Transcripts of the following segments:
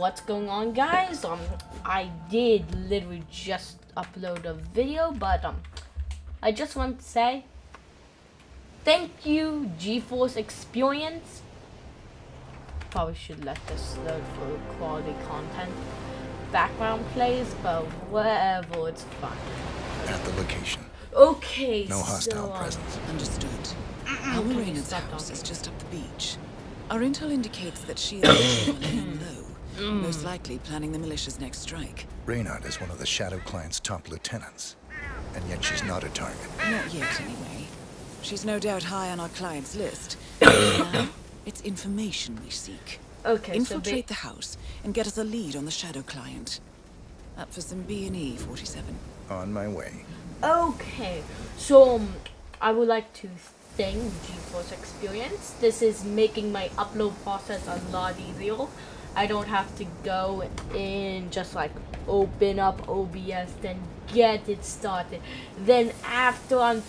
what's going on, guys? Um, I did literally just upload a video, but um, I just want to say thank you, GeForce Experience. Probably should let this load for quality content. Background plays, but whatever, it's fine. At the location. Okay, No hostile so, um, presence. Understood. Our Please Reynard's house is just up the beach. Our intel indicates that she is laying low, Mm. most likely planning the militia's next strike. Reynard is one of the Shadow Client's top lieutenants. And yet she's not a target. Not yet, anyway. She's no doubt high on our client's list. now, it's information we seek. Okay, Infiltrate so the house and get us a lead on the Shadow Client. Up for some B&E, 47. On my way. Okay, so um, I would like to thank GeForce Experience. This is making my upload process a lot easier. I don't have to go in just like open up OBS, then get it started. Then after I'm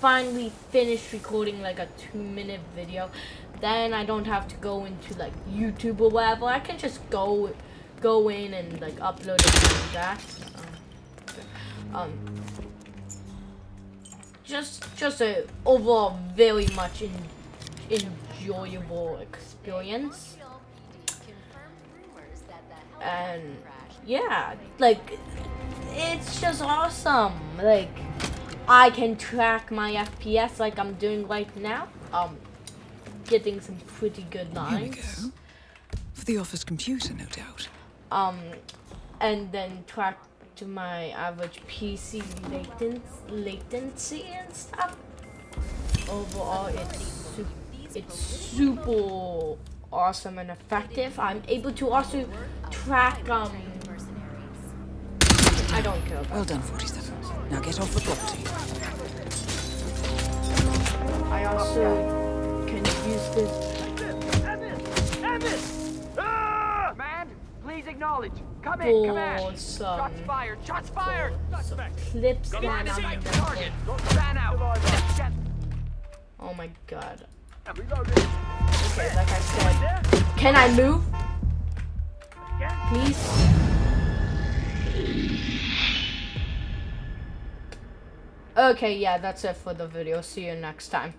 finally finished recording like a two minute video, then I don't have to go into like YouTube or whatever. I can just go go in and like upload it like that. Um, um just just a overall very much in, enjoyable experience and yeah like it's just awesome like i can track my fps like i'm doing right now um getting some pretty good lines. For the office computer, no doubt. um, and then track to my average PC latency, latency and stuff. Overall, it's su- it's super awesome and effective. I'm able to also track um. I don't care about. Well done, 47. Now get off the property. I also can use this. Command, please acknowledge. Come in, command. For some, Shots fired. Shots fired. some clips that I'm Target. gonna- Target. Fan out. Check. Oh my god. Reloaded. Okay, like I said, can I move? Please? Okay, yeah, that's it for the video. See you next time.